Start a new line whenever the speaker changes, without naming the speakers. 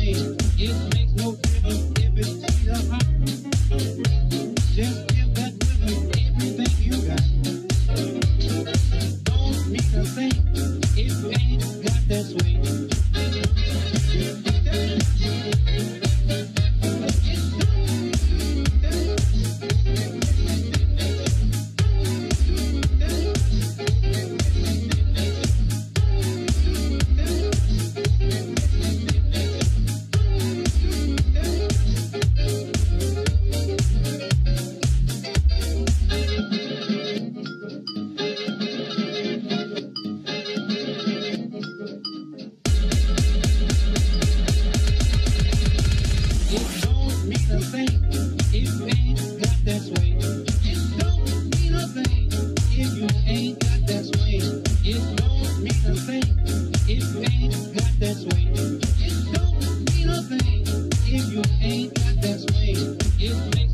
see. you